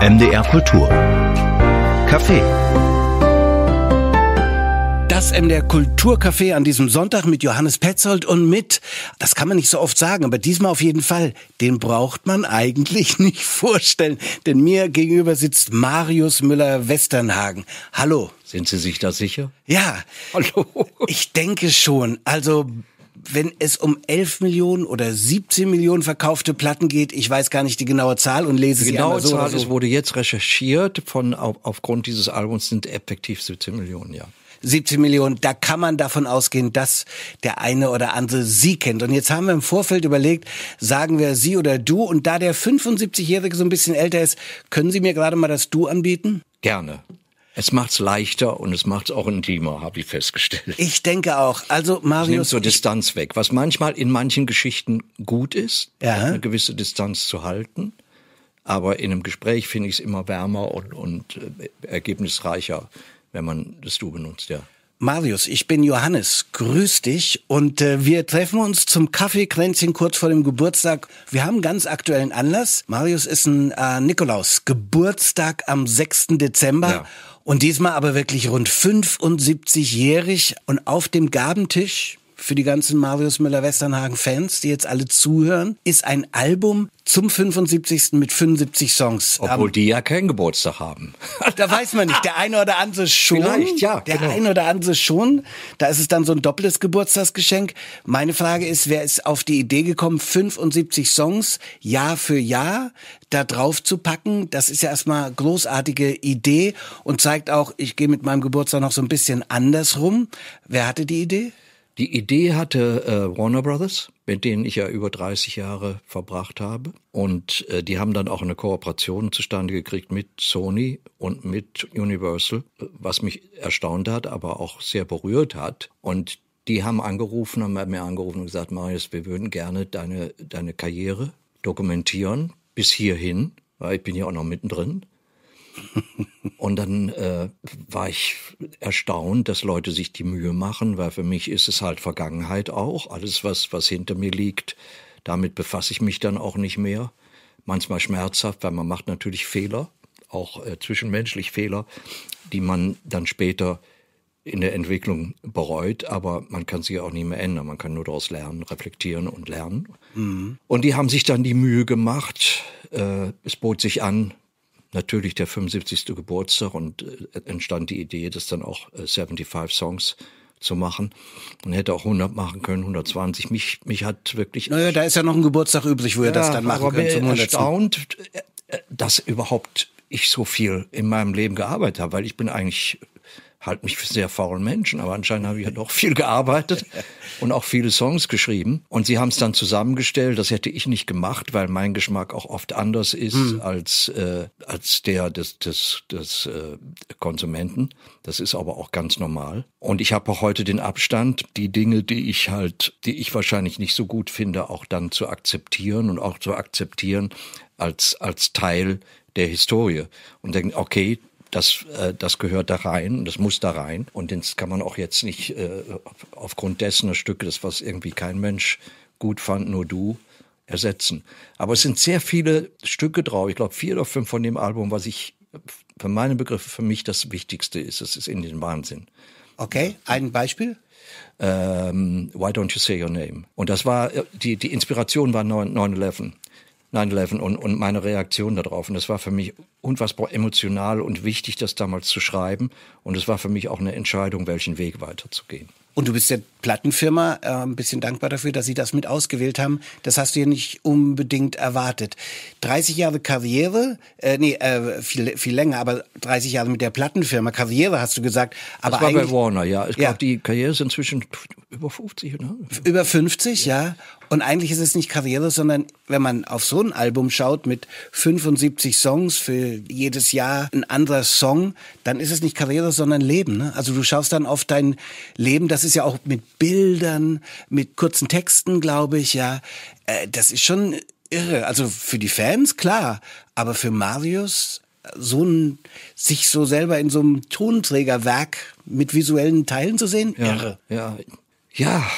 MDR Kultur. Kaffee. Das MDR Kulturcafé an diesem Sonntag mit Johannes Petzold und mit, das kann man nicht so oft sagen, aber diesmal auf jeden Fall, den braucht man eigentlich nicht vorstellen, denn mir gegenüber sitzt Marius Müller-Westernhagen. Hallo. Sind Sie sich da sicher? Ja. Hallo. Ich denke schon. Also wenn es um 11 Millionen oder 17 Millionen verkaufte Platten geht, ich weiß gar nicht die genaue Zahl und lese Die sie genaue einmal so Zahl, so. es wurde jetzt recherchiert, von, auf, aufgrund dieses Albums sind effektiv 17 Millionen, ja. 17 Millionen, da kann man davon ausgehen, dass der eine oder andere sie kennt. Und jetzt haben wir im Vorfeld überlegt, sagen wir sie oder du. Und da der 75-Jährige so ein bisschen älter ist, können Sie mir gerade mal das Du anbieten? Gerne. Es macht's leichter und es macht's auch intimer, habe ich festgestellt. Ich denke auch. Also Es nimmt Marius, so Distanz weg, was manchmal in manchen Geschichten gut ist, Ja. eine gewisse Distanz zu halten. Aber in einem Gespräch finde ich es immer wärmer und, und äh, ergebnisreicher, wenn man das Du benutzt, ja. Marius, ich bin Johannes. Grüß dich. Und äh, wir treffen uns zum Kaffeekränzchen kurz vor dem Geburtstag. Wir haben einen ganz aktuellen Anlass. Marius ist ein äh, Nikolaus. Geburtstag am 6. Dezember. Ja. Und diesmal aber wirklich rund 75-jährig. Und auf dem Gabentisch für die ganzen Marius Müller-Westernhagen-Fans, die jetzt alle zuhören, ist ein Album zum 75. mit 75 Songs. Obwohl Ähm, die ja keinen Geburtstag haben. da weiß man nicht. Der eine oder andere schon. Vielleicht, ja, Der genau. eine oder andere schon. Da ist es dann so ein doppeltes Geburtstagsgeschenk. Meine Frage ist, wer ist auf die Idee gekommen, 75 Songs Jahr für Jahr da drauf zu packen? Das ist ja erstmal großartige Idee und zeigt auch, ich gehe mit meinem Geburtstag noch so ein bisschen andersrum. Wer hatte die Idee? Die Idee hatte äh, Warner Brothers, mit denen ich ja über 30 Jahre verbracht habe. Und äh, die haben dann auch eine Kooperation zustande gekriegt mit Sony und mit Universal, was mich erstaunt hat, aber auch sehr berührt hat. Und die haben angerufen, haben mir angerufen und gesagt, Marius, wir würden gerne deine, deine Karriere dokumentieren bis hierhin, weil ich bin ja auch noch mittendrin. Und dann äh, war ich erstaunt, dass Leute sich die Mühe machen, weil für mich ist es halt Vergangenheit auch. Alles, was, was hinter mir liegt, damit befasse ich mich dann auch nicht mehr. Manchmal schmerzhaft, weil man macht natürlich Fehler, auch äh, zwischenmenschlich Fehler, die man dann später in der Entwicklung bereut, aber man kann sie auch nicht mehr ändern. Man kann nur daraus lernen, reflektieren und lernen. Und die haben sich dann die Mühe gemacht. Äh, es bot sich an, natürlich der 75. Geburtstag und äh, entstand die Idee, das dann auch äh, 75 Songs zu machen. Man hätte auch 100 machen können, 120. Mich, mich hat wirklich Naja, da ist ja noch ein Geburtstag übrig, wo ihr das dann machen könnt bin zum 100. erstaunt, äh, äh, dass überhaupt ich so viel in meinem Leben gearbeitet habe, weil ich bin eigentlich halt mich für sehr faulen Menschen, aber anscheinend habe ich ja doch viel gearbeitet und auch viele Songs geschrieben. Und sie haben es dann zusammengestellt. Das hätte ich nicht gemacht, weil mein Geschmack auch oft anders ist Hm. als äh, als der des des des äh, Konsumenten. Das ist aber auch ganz normal. Und ich habe auch heute den Abstand, die Dinge, die ich halt, die ich wahrscheinlich nicht so gut finde, auch dann zu akzeptieren und auch zu akzeptieren als als Teil der Historie und denken, okay, das, äh, das gehört da rein und das muss da rein. Und das kann man auch jetzt nicht äh, aufgrund dessen das Stück, das was irgendwie kein Mensch gut fand, nur du, ersetzen. Aber es sind sehr viele Stücke drauf. Ich glaube, vier oder fünf von dem Album, was ich für meine Begriffe für mich das Wichtigste ist. Es ist in den Wahnsinn. Okay, ein Beispiel? Ähm, Why Don't You Say Your Name? Und das war, äh, die, die Inspiration war 9-11. 9-11 und, und meine Reaktion darauf. Und das war für mich unfassbar emotional und wichtig, das damals zu schreiben. Und es war für mich auch eine Entscheidung, welchen Weg weiterzugehen. Und du bist der Plattenfirma äh, ein bisschen dankbar dafür, dass sie das mit ausgewählt haben. Das hast du ja nicht unbedingt erwartet. 30 Jahre Karriere, äh, nee, äh, viel, viel länger, aber 30 Jahre mit der Plattenfirma. Karriere hast du gesagt. Aber Das war bei Warner, ja. Ich Ja. glaube, die Karriere ist inzwischen über 50, oder? über 50, ja. Und eigentlich ist es nicht Karriere, sondern wenn man auf so ein Album schaut mit 75 Songs für jedes Jahr ein anderer Song, dann ist es nicht Karriere, sondern Leben. Ne? Also du schaust dann auf dein Leben, das ist ja auch mit Bildern, mit kurzen Texten, glaube ich, ja. Äh, das ist schon irre. Also für die Fans, klar. Aber für Marius, so ein, sich so selber in so einem Tonträgerwerk mit visuellen Teilen zu sehen, irre. Ja, ja.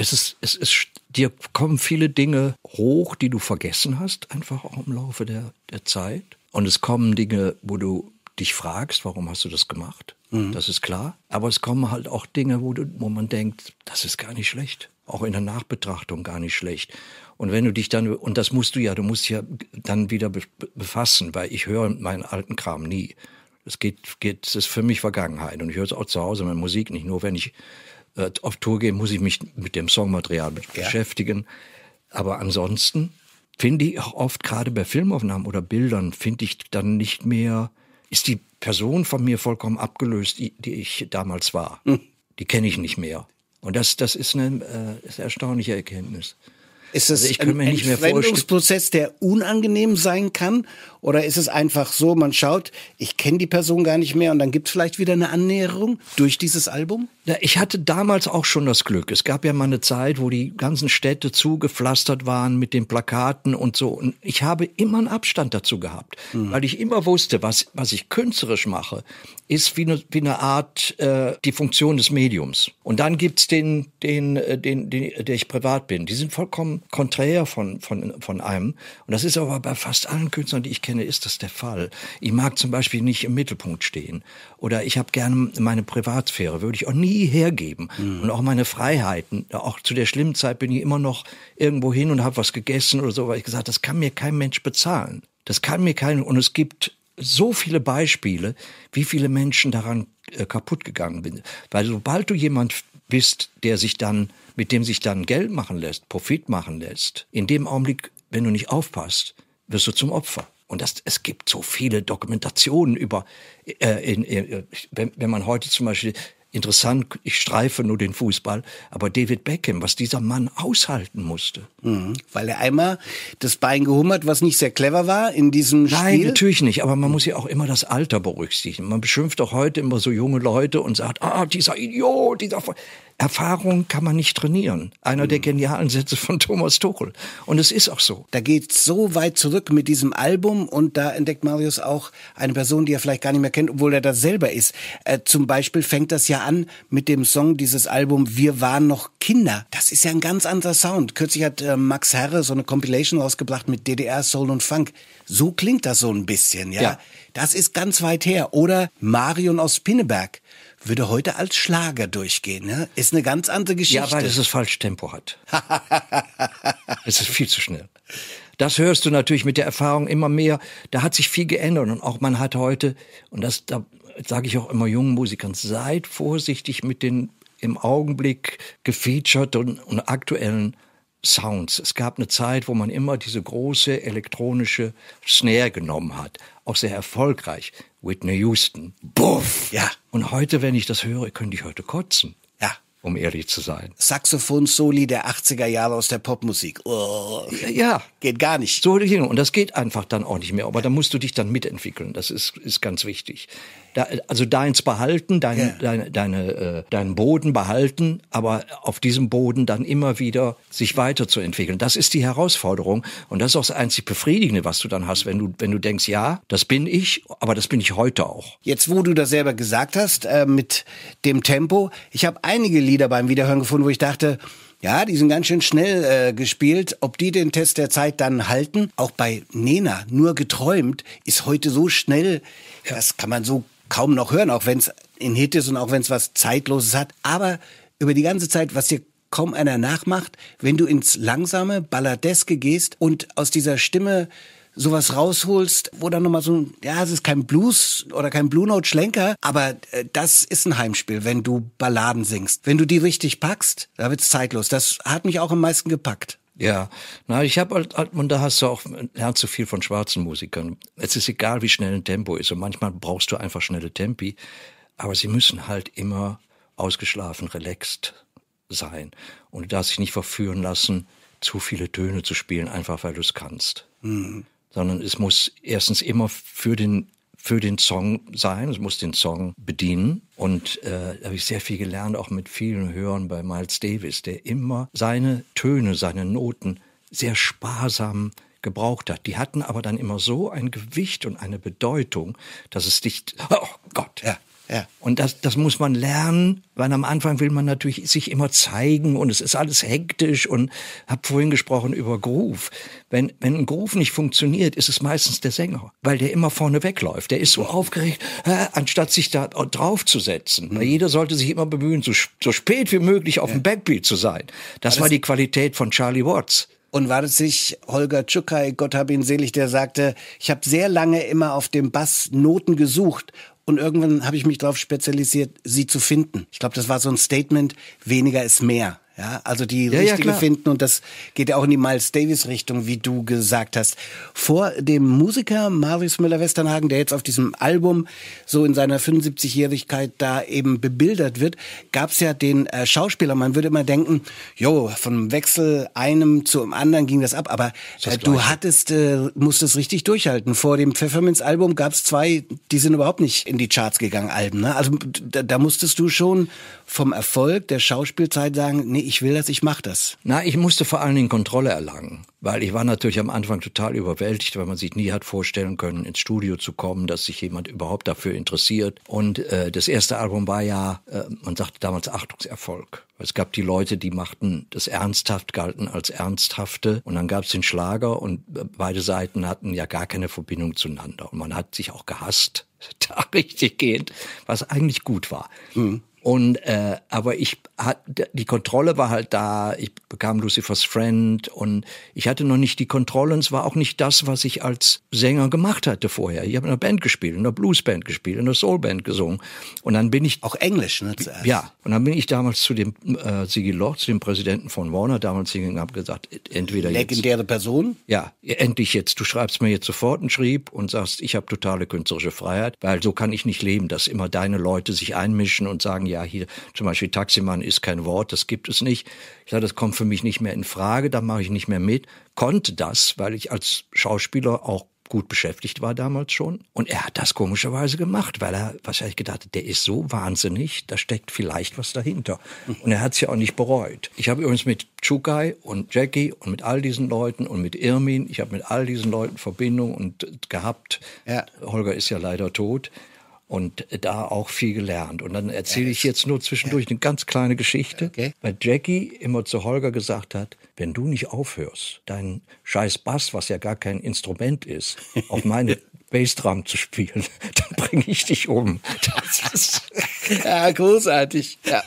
Es ist, es ist, dir kommen viele Dinge hoch, die du vergessen hast, einfach auch im Laufe der, der Zeit. Und es kommen Dinge, wo du dich fragst, warum hast du das gemacht? Mhm. Das ist klar. Aber es kommen halt auch Dinge, wo, du, wo man denkt, das ist gar nicht schlecht. Auch in der Nachbetrachtung gar nicht schlecht. Und wenn du dich dann, und das musst du ja, du musst ja dann wieder befassen, weil ich höre meinen alten Kram nie. Es geht, geht, es ist für mich Vergangenheit. Und ich höre es auch zu Hause meine Musik nicht. Nur wenn ich äh, auf Tour gehe, muss ich mich mit dem Songmaterial ja. beschäftigen. Aber ansonsten finde ich auch oft, gerade bei Filmaufnahmen oder Bildern, finde ich dann nicht mehr, ist die Person von mir vollkommen abgelöst, die, die ich damals war. Hm. Die kenne ich nicht mehr. Und das, das ist eine, äh, ist eine erstaunliche Erkenntnis. Ist es also ein Entfremdungsprozess, der unangenehm sein kann? Oder ist es einfach so, man schaut, ich kenne die Person gar nicht mehr und dann gibt es vielleicht wieder eine Annäherung durch dieses Album? Ja, ich hatte damals auch schon das Glück. Es gab ja mal eine Zeit, wo die ganzen Städte zugepflastert waren mit den Plakaten und so. Und ich habe immer einen Abstand dazu gehabt, mhm. weil ich immer wusste, was, was ich künstlerisch mache, ist wie eine, wie eine Art äh, die Funktion des Mediums. Und dann gibt's den, den, äh, den, den, der ich privat bin. Die sind vollkommen konträr von, von, von einem. Und das ist aber bei fast allen Künstlern, die ich kenne, ist das der Fall. Ich mag zum Beispiel nicht im Mittelpunkt stehen. Oder ich habe gerne meine Privatsphäre, würde ich auch nie hergeben. Mhm. Und auch meine Freiheiten. Auch zu der schlimmen Zeit bin ich immer noch irgendwo hin und habe was gegessen oder so, weil ich gesagt, das kann mir kein Mensch bezahlen. Das kann mir kein, und es gibt so viele Beispiele, wie viele Menschen daran äh, kaputt gegangen sind. Weil sobald du jemand bist, der sich dann, mit dem sich dann Geld machen lässt, Profit machen lässt, in dem Augenblick, wenn du nicht aufpasst, wirst du zum Opfer. Und das, es gibt so viele Dokumentationen über, äh, in, in, wenn, wenn man heute zum Beispiel interessant, ich streife nur den Fußball, aber David Beckham, was dieser Mann aushalten musste. Mhm, weil er einmal das Bein gehummert, was nicht sehr clever war in diesem Nein, Spiel. Nein, natürlich nicht, aber man muss ja auch immer das Alter berücksichtigen. Man beschimpft doch heute immer so junge Leute und sagt, ah, dieser Idiot, dieser... Erfahrung kann man nicht trainieren. Einer der hm. genialen Sätze von Thomas Tuchel. Und es ist auch so. Da geht so weit zurück mit diesem Album und da entdeckt Marius auch eine Person, die er vielleicht gar nicht mehr kennt, obwohl er das selber ist. Äh, zum Beispiel fängt das ja an mit dem Song dieses Album Wir waren noch Kinder. Das ist ja ein ganz anderer Sound. Kürzlich hat äh, Max Herre so eine Compilation rausgebracht mit DDR Soul und Funk. So klingt das so ein bisschen, ja. ja. Das ist ganz weit her. Oder Marion aus Pinneberg würde heute als Schlager durchgehen. Ne? Ist eine ganz andere Geschichte. Ja, weil es das falsche Tempo hat. es ist viel zu schnell. Das hörst du natürlich mit der Erfahrung immer mehr. Da hat sich viel geändert und auch man hat heute, und das da sage ich auch immer jungen Musikern, seid vorsichtig mit den im Augenblick gefeatured und, und aktuellen Sounds. Es gab eine Zeit, wo man immer diese große elektronische Snare genommen hat. Auch sehr erfolgreich. Whitney Houston. Buff! Ja. Und heute, wenn ich das höre, könnte ich heute kotzen. Ja. Um ehrlich zu sein. Saxophon-Soli der 80er Jahre aus der Popmusik. Oh, ja. Geht gar nicht. So, und das geht einfach dann auch nicht mehr. Aber da musst du dich dann mitentwickeln. Das ist, ist ganz wichtig da, also deins behalten, dein, ja. deine, deine, äh, deinen Boden behalten, aber auf diesem Boden dann immer wieder sich weiterzuentwickeln. Das ist die Herausforderung und das ist auch das einzig Befriedigende, was du dann hast, wenn du, wenn du denkst, ja, das bin ich, aber das bin ich heute auch. Jetzt, wo du das selber gesagt hast, äh, mit dem Tempo, ich habe einige Lieder beim Wiederhören gefunden, wo ich dachte, ja, die sind ganz schön schnell äh, gespielt. Ob die den Test der Zeit dann halten, auch bei Nena, nur geträumt, ist heute so schnell, das kann man so kaum noch hören, auch wenn es ein Hit ist und auch wenn es was Zeitloses hat. Aber über die ganze Zeit, was dir kaum einer nachmacht, wenn du ins langsame, balladeske gehst und aus dieser Stimme sowas rausholst, wo dann nochmal so, ja, es ist kein Blues oder kein Blue Note Schlenker, aber äh, das ist ein Heimspiel, wenn du Balladen singst. Wenn du die richtig packst, da wird's zeitlos. Das hat mich auch am meisten gepackt. Ja, na, ich habe halt, halt, und da hast du auch, lernst du viel von schwarzen Musikern. Es ist egal, wie schnell ein Tempo ist. Und manchmal brauchst du einfach schnelle Tempi. Aber sie müssen halt immer ausgeschlafen, relaxed sein. Und du darfst dich nicht verführen lassen, zu viele Töne zu spielen, einfach weil du es kannst. Mhm. Sondern es muss erstens immer für den für den Song sein, es muss den Song bedienen. Und äh, da habe ich sehr viel gelernt, auch mit vielen Hörern bei Miles Davis, der immer seine Töne, seine Noten sehr sparsam gebraucht hat. Die hatten aber dann immer so ein Gewicht und eine Bedeutung, dass es dich, oh Gott, ja. Ja. Und das, das muss man lernen, weil am Anfang will man natürlich sich immer zeigen und es ist alles hektisch und hab vorhin gesprochen über Groove. Wenn, wenn ein Groove nicht funktioniert, ist es meistens der Sänger, weil der immer vorne wegläuft. Der ist so aufgeregt, äh, anstatt sich da draufzusetzen. Weil jeder sollte sich immer bemühen, so, so spät wie möglich auf dem Backbeat zu sein. Das war die Qualität von Charlie Watts. Und war das sich Holger Czukay, Gott hab ihn selig, der sagte, ich habe sehr lange immer auf dem Bass Noten gesucht und irgendwann habe ich mich darauf spezialisiert, sie zu finden. Ich glaube, das war so ein Statement, weniger ist mehr. Ja, also die Ja, ja, richtige klar. finden und das geht ja auch in die Miles Davis Richtung, wie du gesagt hast. Vor dem Musiker Marius Müller-Westernhagen, der jetzt auf diesem Album so in seiner 75-Jährigkeit da eben bebildert wird, gab es ja den äh, Schauspieler. Man würde immer denken, jo, vom Wechsel einem zum anderen ging das ab, aber das äh, du hattest, äh, musstest richtig durchhalten. Vor dem Pfefferminz-Album gab es zwei, die sind überhaupt nicht in die Charts gegangen, Alben. Ne? Also da, da musstest du schon vom Erfolg der Schauspielzeit sagen, nee, ich will das, ich mach das. Na, ich musste vor allen Dingen Kontrolle erlangen, weil ich war natürlich am Anfang total überwältigt, weil man sich nie hat vorstellen können, ins Studio zu kommen, dass sich jemand überhaupt dafür interessiert. Und äh, das erste Album war ja, äh, man sagte damals Achtungserfolg. Es gab die Leute, die machten das ernsthaft, galten als ernsthafte. Und dann gab es den Schlager und äh, beide Seiten hatten ja gar keine Verbindung zueinander. Und man hat sich auch gehasst, da richtig gehend, was eigentlich gut war. Und äh, aber ich hat die Kontrolle war halt da. Ich bekam Lucifer's Friend und ich hatte noch nicht die Kontrolle. Und es war auch nicht das, was ich als Sänger gemacht hatte vorher. Ich habe in einer Band gespielt, in einer Bluesband gespielt, in einer Soulband gesungen. Und dann bin ich Auch Englisch, ne? Zuerst. ja, und dann bin ich damals zu dem äh, Sigi Loch, zu dem Präsidenten von Warner damals hingegangen und habe gesagt, entweder jetzt Legendäre Person. ja, endlich jetzt. Du schreibst mir jetzt sofort einen Schrieb und sagst, ich habe totale künstlerische Freiheit, weil so kann ich nicht leben, dass immer deine Leute sich einmischen und sagen, ja, hier zum Beispiel Taximann ist kein Wort, das gibt es nicht. Ich sage, das kommt für mich nicht mehr in Frage, da mache ich nicht mehr mit. Konnte das, weil ich als Schauspieler auch gut beschäftigt war damals schon. Und er hat das komischerweise gemacht, weil er wahrscheinlich gedacht hat, der ist so wahnsinnig, da steckt vielleicht was dahinter. Und er hat es ja auch nicht bereut. Ich habe übrigens mit Chukai und Jackie und mit all diesen Leuten und mit Irmin, ich habe mit all diesen Leuten Verbindung und gehabt. Ja. Holger ist ja leider tot. Und da auch viel gelernt. Und dann erzähle ich jetzt nur zwischendurch eine ganz kleine Geschichte, Okay. weil Jackie immer zu Holger gesagt hat, wenn du nicht aufhörst, dein scheiß Bass, was ja gar kein Instrument ist, auf meine Bassdrum zu spielen, dann bringe ich dich um. Das ist Ja, großartig. Ja.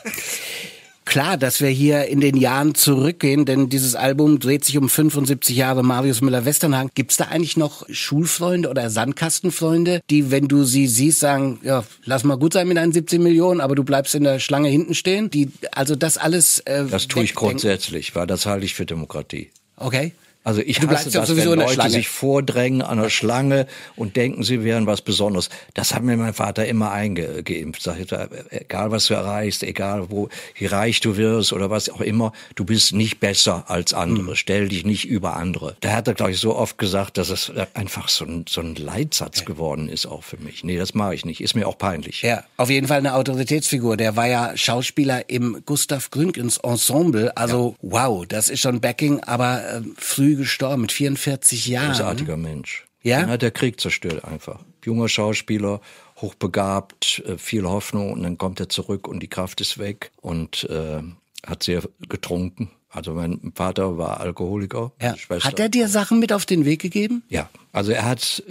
Klar, dass wir hier in den Jahren zurückgehen, denn dieses Album dreht sich um 75 Jahre Marius Müller-Westernhagen. Gibt's da eigentlich noch Schulfreunde oder Sandkastenfreunde, die, wenn du sie siehst, sagen, ja, lass mal gut sein mit deinen 17 Millionen, aber du bleibst in der Schlange hinten stehen? Die, also das alles. Äh, Das tue ich grundsätzlich, weil das halte ich für Demokratie. Okay. Also ich Du hasse das, sowieso wenn Leute Schlange. sich vordrängen an der Schlange und denken, sie wären was Besonderes. Das hat mir mein Vater immer eingeimpft. Sag ich, egal was du erreichst, egal wo, wie reich du wirst oder was auch immer, du bist nicht besser als andere. Hm. Stell dich nicht über andere. Da hat er, glaube ich, so oft gesagt, dass es einfach so ein, so ein Leitsatz geworden ist auch für mich. Nee, das mache ich nicht. Ist mir auch peinlich. Ja, auf jeden Fall eine Autoritätsfigur. Der war ja Schauspieler im Gustav Gründgens Ensemble. Also wow, das ist schon Backing, aber äh, früh gestorben mit 44 Jahren. Großartiger Mensch. Ja? Den hat der Krieg zerstört einfach. Junger Schauspieler, hochbegabt, äh, viel Hoffnung und dann kommt er zurück und die Kraft ist weg und äh, hat sehr getrunken. Also mein Vater war Alkoholiker. Ja. Hat er dir Sachen mit auf den Weg gegeben? Ja, also er hat,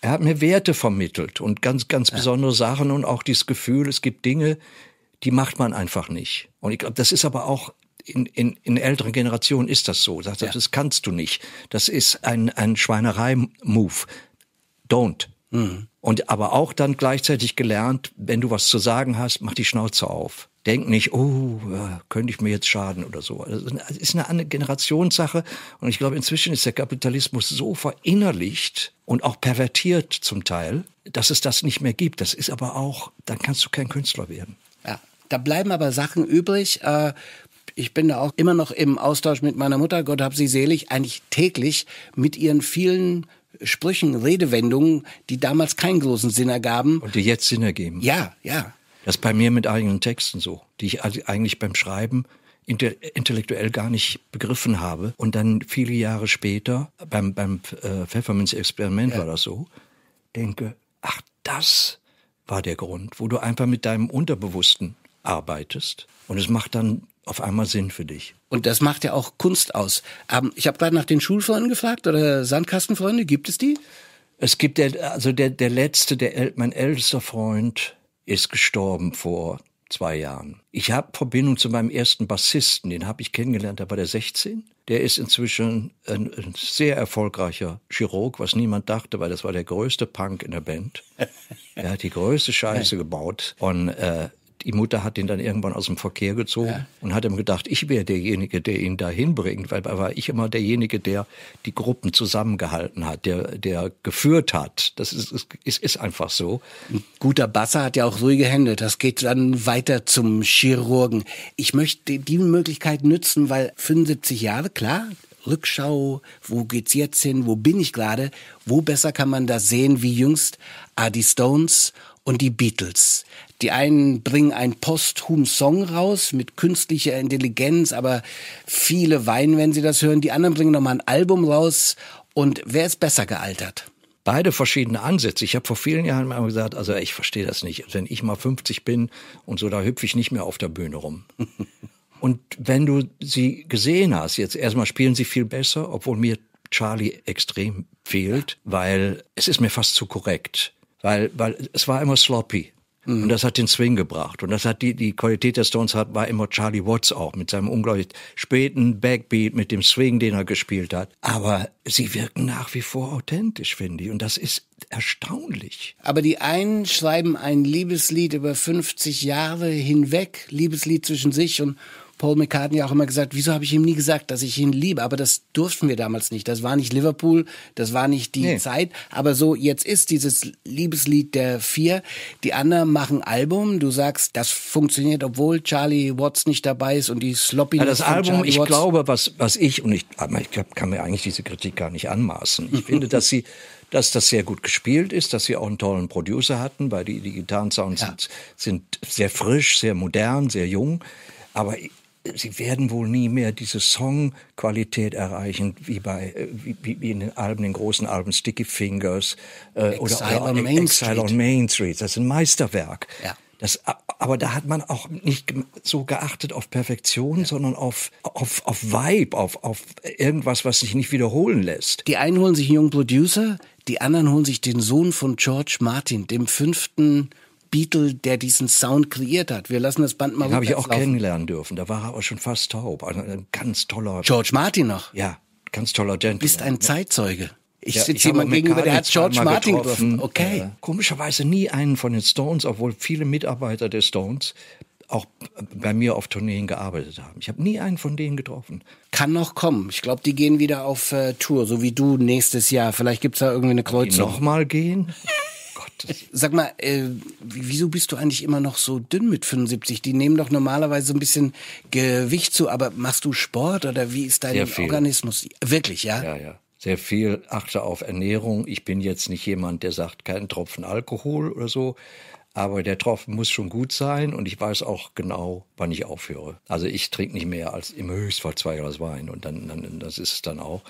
er hat mir Werte vermittelt und ganz, ganz besondere Sachen und auch dieses Gefühl, es gibt Dinge, die macht man einfach nicht. Und ich glaube, das ist aber auch in, in, in älteren Generationen ist das so. Sagt, er, Das kannst du nicht. Das ist ein, ein Schweinerei-Move. Don't. Und aber auch dann gleichzeitig gelernt, wenn du was zu sagen hast, mach die Schnauze auf. Denk nicht, oh, könnte ich mir jetzt schaden oder so. Das ist eine Generationssache. Und ich glaube, inzwischen ist der Kapitalismus so verinnerlicht und auch pervertiert zum Teil, dass es das nicht mehr gibt. Das ist aber auch, dann kannst du kein Künstler werden. Ja. Da bleiben aber Sachen übrig. Äh, ich bin da auch immer noch im Austausch mit meiner Mutter, Gott hab sie selig, eigentlich täglich mit ihren vielen Sprüchen, Redewendungen, die damals keinen großen Sinn ergaben. Und die jetzt Sinn ergeben. Ja, ja. Das ist bei mir mit eigenen Texten so, die ich also eigentlich beim Schreiben inte- intellektuell gar nicht begriffen habe. Und dann viele Jahre später, beim, beim äh, Pfefferminz-Experiment war das so, denke, ach, das war der Grund, wo du einfach mit deinem Unterbewussten arbeitest und es macht dann auf einmal Sinn für dich. Und das macht ja auch Kunst aus. Ich habe gerade nach den Schulfreunden gefragt oder Sandkastenfreunde, gibt es die? Es gibt der, also der, der letzte, der, mein ältester Freund ist gestorben vor zwei Jahren. Ich habe Verbindung zu meinem ersten Bassisten, den habe ich kennengelernt, da war der 16. Der ist inzwischen ein, ein, sehr erfolgreicher Chirurg, was niemand dachte, weil das war der größte Punk in der Band. er hat die größte Scheiße gebaut und äh, die Mutter hat ihn dann irgendwann aus dem Verkehr gezogen ja. und hat ihm gedacht, ich wäre derjenige, der ihn da hinbringt, weil da war ich immer derjenige, der die Gruppen zusammengehalten hat, der, der geführt hat. Das ist, ist, ist einfach so. Ein guter Basser hat ja auch ruhige Hände. Das geht dann weiter zum Chirurgen. Ich möchte die Möglichkeit nützen, weil 75 Jahre, klar, Rückschau, wo geht's jetzt hin, wo bin ich gerade, wo besser kann man das sehen wie jüngst ah, die Stones und die Beatles. Die einen bringen einen posthum Song raus mit künstlicher Intelligenz, aber viele weinen, wenn sie das hören. Die anderen bringen nochmal ein Album raus. Und wer ist besser gealtert? beide verschiedene Ansätze. Ich habe vor vielen Jahren mal gesagt, also ich verstehe das nicht. Wenn ich mal 50 bin und so, da hüpfe ich nicht mehr auf der Bühne rum. und wenn du sie gesehen hast, jetzt erstmal spielen sie viel besser, obwohl mir Charlie extrem fehlt, weil es ist mir fast zu korrekt. Weil, weil es war immer sloppy. Mhm. Und das hat den Swing gebracht. Und das hat die, die Qualität der Stones hat, war immer Charlie Watts auch mit seinem unglaublich späten Backbeat, mit dem Swing, den er gespielt hat. Aber sie wirken nach wie vor authentisch, finde ich. Und das ist erstaunlich. Aber die einen schreiben ein Liebeslied über 50 Jahre hinweg, Liebeslied zwischen sich und Paul McCartney auch immer gesagt, wieso habe ich ihm nie gesagt, dass ich ihn liebe? Aber das durften wir damals nicht. Das war nicht Liverpool, das war nicht die nee. Zeit. Aber so, jetzt ist dieses Liebeslied der vier. Die anderen machen Album. Du sagst, das funktioniert, obwohl Charlie Watts nicht dabei ist und die Sloppy. Ja, das Album, Charlie ich Watts. glaube, was, was ich, und ich, ich kann mir eigentlich diese Kritik gar nicht anmaßen. Ich finde, dass sie dass das sehr gut gespielt ist, dass sie auch einen tollen Producer hatten, weil die, die Gitarrensounds ja. sind, sind sehr frisch, sehr modern, sehr jung. Aber sie werden wohl nie mehr diese Songqualität erreichen, wie bei äh, wie, wie in den Alben, den großen Alben Sticky Fingers äh, Exile oder, oder on Main Exile Street. on Main Street. Das ist ein Meisterwerk. Ja. Das, aber da hat man auch nicht so geachtet auf Perfektion, ja. sondern auf, auf, auf Vibe, auf, auf irgendwas, was sich nicht wiederholen lässt. Die einen holen sich einen jungen Producer, die anderen holen sich den Sohn von George Martin, dem fünften Beatle, der diesen Sound kreiert hat. Wir lassen das Band mal Den habe ich auch laufen. kennenlernen dürfen. Da war er aber schon fast taub. Also ein ganz toller. George Martin noch? Ja, ganz toller Gentleman. Du bist ein Zeitzeuge. Ich ja, sitze jemand gegenüber, der hat George Martin getroffen. Okay. Äh, komischerweise nie einen von den Stones, obwohl viele Mitarbeiter der Stones auch bei mir auf Tourneen gearbeitet haben. Ich habe nie einen von denen getroffen. Kann noch kommen. Ich glaube, die gehen wieder auf äh, Tour, so wie du nächstes Jahr. Vielleicht gibt's da irgendwie eine Kreuzung. Nochmal gehen? Sag mal, äh, wieso bist du eigentlich immer noch so dünn mit 75? Die nehmen doch normalerweise ein bisschen Gewicht zu, aber machst du Sport oder wie ist dein Organismus? Wirklich, ja? Ja, ja. Sehr viel achte auf Ernährung. Ich bin jetzt nicht jemand, der sagt, keinen Tropfen Alkohol oder so. Aber der Tropfen muss schon gut sein und ich weiß auch genau, wann ich aufhöre. Also ich trinke nicht mehr als im Höchstfall zwei Glas Wein und dann, dann das ist es dann auch.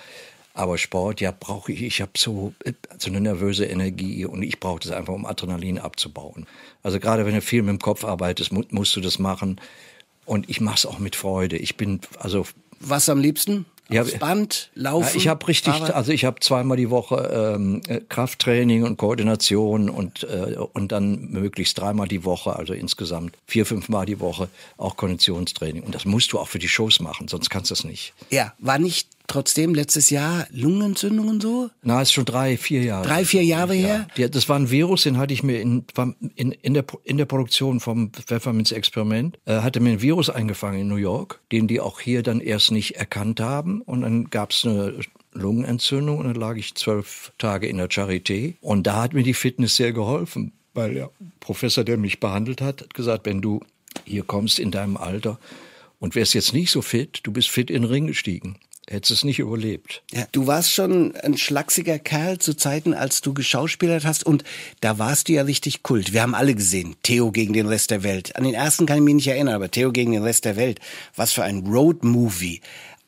Aber Sport, ja, brauche ich. Ich habe so, so eine nervöse Energie und ich brauche das einfach, um Adrenalin abzubauen. Also gerade wenn du viel mit dem Kopf arbeitest, musst du das machen. Und ich mache es auch mit Freude. Ich bin, also. Was am liebsten? Ja, aufs Band, laufen? Ja, ich habe richtig, Arbeit? also ich habe zweimal die Woche ähm, äh, Krafttraining und Koordination und, äh, und dann möglichst dreimal die Woche, also insgesamt vier, fünfmal die Woche auch Konditionstraining. Und das musst du auch für die Shows machen, sonst kannst du es nicht. Ja, war nicht trotzdem letztes Jahr Lungenentzündungen so? Na, ist schon drei, vier Jahre. Drei, vier Jahre her? Ja, das war ein Virus, den hatte ich mir in, in, in, der, in der Produktion vom Pfefferminz-Experiment, äh, hatte mir ein Virus eingefangen in New York, den die auch hier dann erst nicht erkannt haben. Und dann gab es eine Lungenentzündung und dann lag ich zwölf Tage in der Charité. Und da hat mir die Fitness sehr geholfen, weil der Professor, der mich behandelt hat, hat gesagt, wenn du hier kommst in deinem Alter und wärst jetzt nicht so fit, du bist fit in den Ring gestiegen hättest es nicht überlebt. Ja, du warst schon ein schlachsiger Kerl zu Zeiten, als du geschauspielert hast und da warst du ja richtig Kult. Wir haben alle gesehen, Theo gegen den Rest der Welt. An den ersten kann ich mich nicht erinnern, aber Theo gegen den Rest der Welt. Was für ein Road-Movie.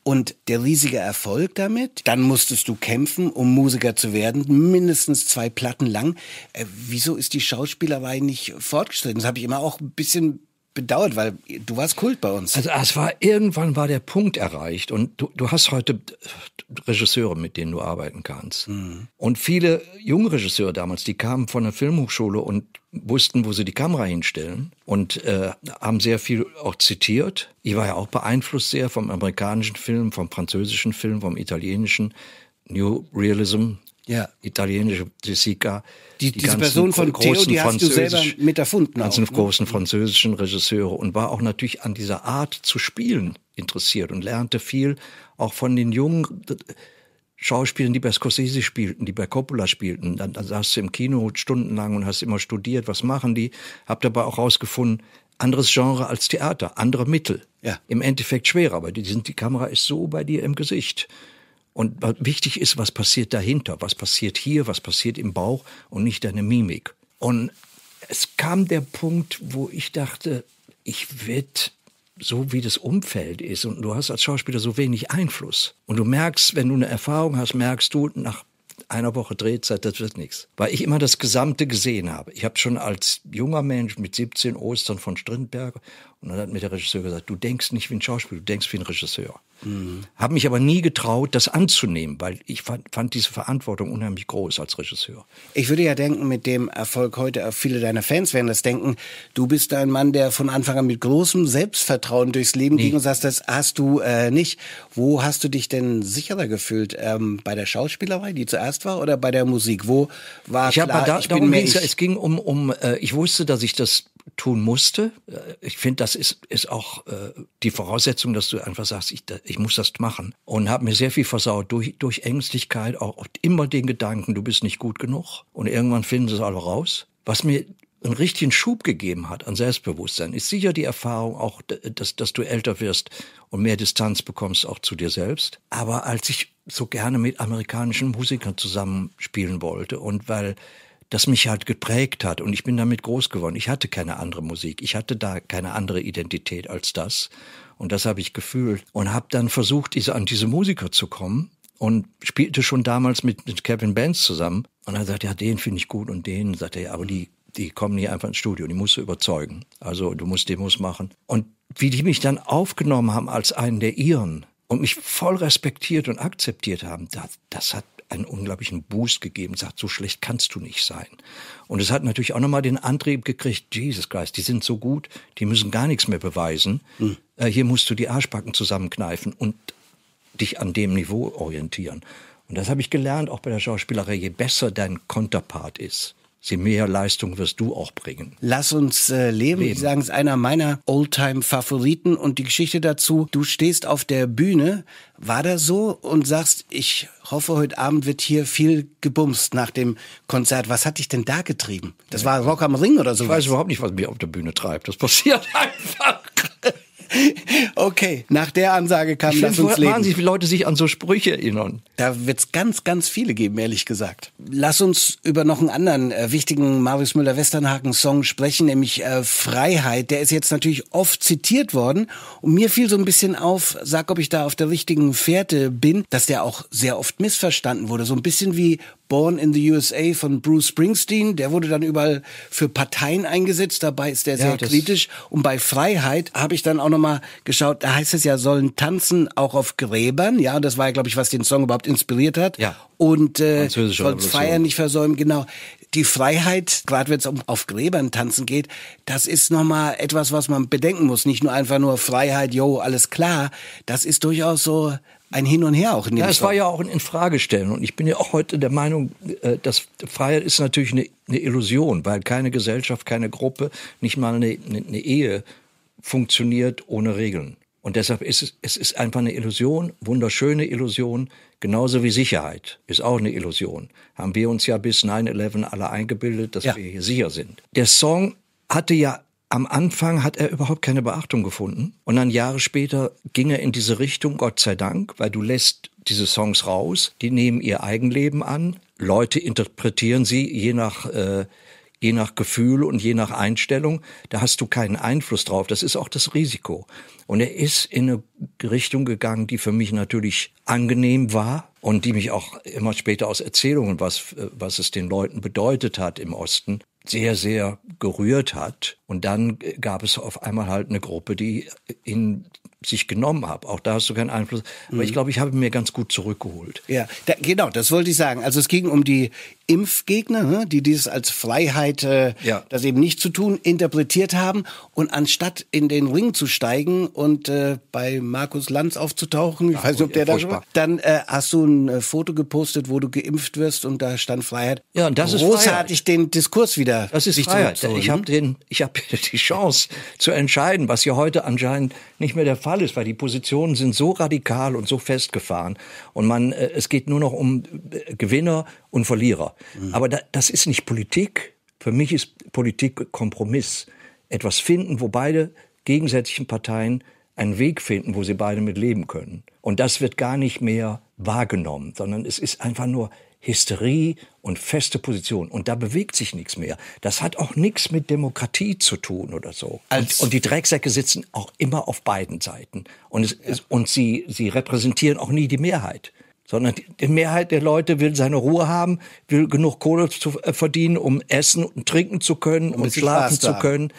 Und der riesige Erfolg damit, dann musstest du kämpfen, um Musiker zu werden, mindestens zwei Platten lang. Äh, wieso ist die Schauspielerei nicht fortgeschritten? Das habe ich immer auch ein bisschen bedauert, weil du warst Kult bei uns. Also es war irgendwann war der Punkt erreicht und du, du hast heute Regisseure, mit denen du arbeiten kannst. Mhm. Und viele junge Regisseure damals, die kamen von der Filmhochschule und wussten, wo sie die Kamera hinstellen und äh, haben sehr viel auch zitiert. Ich war ja auch beeinflusst sehr vom amerikanischen Film, vom französischen Film, vom italienischen New Realism, ja. italienische Jessica. Die, die diese Person von Theo, die hast du selber mit erfunden. Ganzen auch, ne? großen französischen Regisseure und war auch natürlich an dieser Art zu spielen interessiert und lernte viel auch von den jungen Schauspielern, die bei Scorsese spielten, die bei Coppola spielten. Dann, dann saß du im Kino stundenlang und hast immer studiert, was machen die. Hab dabei auch rausgefunden, anderes Genre als Theater, andere Mittel. Ja. Im Endeffekt schwerer, aber die, sind, die Kamera ist so bei dir im Gesicht. Und wichtig ist, was passiert dahinter, was passiert hier, was passiert im Bauch und nicht deine Mimik. Und es kam der Punkt, wo ich dachte, ich werde so wie das Umfeld ist und du hast als Schauspieler so wenig Einfluss. Und du merkst, wenn du eine Erfahrung hast, merkst du nach einer Woche Drehzeit, das wird nichts. Weil ich immer das Gesamte gesehen habe. Ich habe schon als junger Mensch mit 17 Ostern von Strindberg und dann hat mir der Regisseur gesagt, du denkst nicht wie ein Schauspieler, du denkst wie ein Regisseur. Mhm. Habe mich aber nie getraut, das anzunehmen, weil ich fand, fand, diese Verantwortung unheimlich groß als Regisseur. Ich würde ja denken, mit dem Erfolg heute, auch viele deiner Fans werden das denken, du bist ein Mann, der von Anfang an mit großem Selbstvertrauen durchs Leben nee. ging und sagst, das hast du äh, nicht. Wo hast du dich denn sicherer gefühlt? Ähm, bei der Schauspielerei, die zuerst war, oder bei der Musik? Wo war ich klar, da, ich bin mehr ich, ja, es ging um, um äh, ich wusste, dass ich das tun musste. Äh, ich finde, das ist, ist auch äh, die Voraussetzung, dass du einfach sagst, ich, ich muss das machen. Und habe mir sehr viel versaut durch, durch Ängstlichkeit, auch immer den Gedanken, du bist nicht gut genug. Und irgendwann finden sie es alle raus. Was mir einen richtigen Schub gegeben hat an Selbstbewusstsein, ist sicher die Erfahrung auch, dass, dass du älter wirst und mehr Distanz bekommst auch zu dir selbst. Aber als ich so gerne mit amerikanischen Musikern zusammenspielen wollte und weil das mich halt geprägt hat und ich bin damit groß geworden. Ich hatte keine andere Musik, ich hatte da keine andere Identität als das und das habe ich gefühlt und habe dann versucht, diese, an diese Musiker zu kommen und spielte schon damals mit, mit Kevin Benz zusammen und er sagt, ja, den finde ich gut und den, sagt er, ja, aber die die kommen nie einfach ins Studio, die musst du überzeugen. Also du musst Demos machen. Und wie die mich dann aufgenommen haben als einen der ihren und mich voll respektiert und akzeptiert haben, das, das hat einen unglaublichen Boost gegeben, sagt, so schlecht kannst du nicht sein. Und es hat natürlich auch nochmal den Antrieb gekriegt, Jesus Christ, die sind so gut, die müssen gar nichts mehr beweisen. Hm. Äh, hier musst du die Arschbacken zusammenkneifen und dich an dem Niveau orientieren. Und das habe ich gelernt, auch bei der Schauspielerei, je besser dein Konterpart ist, je mehr Leistung wirst du auch bringen. Lass uns äh, leben. leben. Ich sagen, es ist einer meiner Oldtime-Favoriten und die Geschichte dazu, du stehst auf der Bühne, war das so und sagst, ich hoffe, heute Abend wird hier viel gebumst nach dem Konzert. Was hat dich denn da getrieben? Das war Rock am Ring oder so? Ich weiß überhaupt nicht, was mich auf der Bühne treibt. Das passiert einfach. Okay, nach der Ansage kam ich Lass uns leben. Wahnsinnig, wie Leute sich an so Sprüche erinnern. Da wird es ganz, ganz viele geben, ehrlich gesagt. Lass uns über noch einen anderen äh, wichtigen Marius Müller-Westernhagen-Song sprechen, nämlich äh, Freiheit. Der ist jetzt natürlich oft zitiert worden. Und mir fiel so ein bisschen auf, sag, ob ich da auf der richtigen Fährte bin, dass der auch sehr oft missverstanden wurde. So ein bisschen wie Born in the USA von Bruce Springsteen. Der wurde dann überall für Parteien eingesetzt. Dabei ist der sehr ja, kritisch. Und bei Freiheit habe ich dann auch noch mal geschaut. Da heißt es ja, sollen tanzen auch auf Gräbern. Ja, das war ja, glaube ich, was den Song überhaupt inspiriert hat. Ja. Und äh, sollen Feiern nicht versäumen. Genau. Die Freiheit, gerade wenn es um auf Gräbern tanzen geht, das ist noch mal etwas, was man bedenken muss. Nicht nur einfach nur Freiheit, yo, alles klar. Das ist durchaus so ein Hin und Her auch in dem Ja, es war ja auch ein Infragestellen. Und ich bin ja auch heute der Meinung, äh, dass Freiheit ist natürlich eine, eine Illusion, weil keine Gesellschaft, keine Gruppe, nicht mal eine, eine Ehe funktioniert ohne Regeln. Und deshalb ist es, es ist einfach eine Illusion, wunderschöne Illusion, genauso wie Sicherheit ist auch eine Illusion. Haben wir uns ja bis 9-11 alle eingebildet, dass ja. wir hier sicher sind. Der Song hatte ja am Anfang hat er überhaupt keine Beachtung gefunden. Und dann Jahre später ging er in diese Richtung, Gott sei Dank, weil du lässt diese Songs raus, die nehmen ihr Eigenleben an. Leute interpretieren sie je nach äh, je nach Gefühl und je nach Einstellung. Da hast du keinen Einfluss drauf. Das ist auch das Risiko. Und er ist in eine Richtung gegangen, die für mich natürlich angenehm war und die mich auch immer später aus Erzählungen, was, was es den Leuten bedeutet hat im Osten, sehr, sehr gerührt hat. Und dann gab es auf einmal halt eine Gruppe, die ihn sich genommen habe. Auch da hast du keinen Einfluss. Aber mhm. ich glaube, ich habe mir ganz gut zurückgeholt. Ja, da, genau, das wollte ich sagen. Also es ging um die Impfgegner, ne, die dies als Freiheit, äh, ja. das eben nicht zu tun, interpretiert haben. Und anstatt in den Ring zu steigen und äh, bei Markus Lanz aufzutauchen, ich Ach, weiß nicht, ob der da schon war, dann äh, hast du ein äh, Foto gepostet, wo du geimpft wirst und da stand Freiheit. Ja, und das ist großartig den Diskurs wieder. Das ist Freiheit. Ich habe ich habe die Chance zu entscheiden, was ja heute anscheinend nicht mehr der Fall ist, weil die Positionen sind so radikal und so festgefahren und man, äh, es geht nur noch um äh, Gewinner und Verlierer. Mhm. Aber da, das ist nicht Politik. Für mich ist Politik Kompromiss. Etwas finden, wo beide gegensätzlichen Parteien einen Weg finden, wo sie beide mit leben können. Und das wird gar nicht mehr wahrgenommen, sondern es ist einfach nur Hysterie und feste Position. Und da bewegt sich nichts mehr. Das hat auch nichts mit Demokratie zu tun oder so. Und, und, die Drecksäcke sitzen auch immer auf beiden Seiten. Und, es, ja. und sie, sie repräsentieren auch nie die Mehrheit sondern die Mehrheit der Leute will seine Ruhe haben, will genug Kohle zu äh, verdienen, um essen und trinken zu können und, und schlafen zu können.